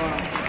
Wow.